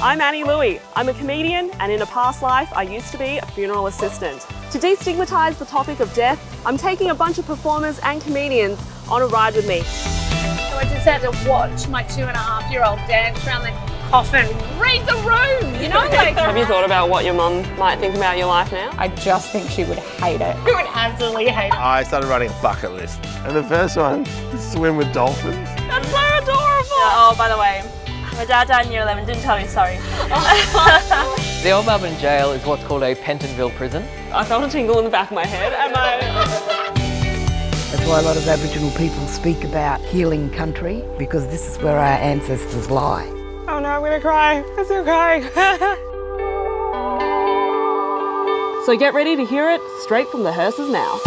I'm Annie Louey. I'm a comedian, and in a past life, I used to be a funeral assistant. To destigmatise the topic of death, I'm taking a bunch of performers and comedians on a ride with me. So I just had to watch my two and a half year old dance around the coffin, read the room, you know? Like, Have you thought about what your mum might think about your life now? I just think she would hate it. who would absolutely hate it? I started writing a bucket list. And the first one, swim with dolphins. That's so adorable! Oh, by the way, my dad died in year 11. Didn't tell me, sorry. The old Melbourne jail is what's called a Pentonville prison. I felt a tingle in the back of my head, and I. That's why a lot of Aboriginal people speak about healing country because this is where our ancestors lie. Oh no, I'm gonna cry. I'm still crying. so get ready to hear it straight from the hearse's mouth.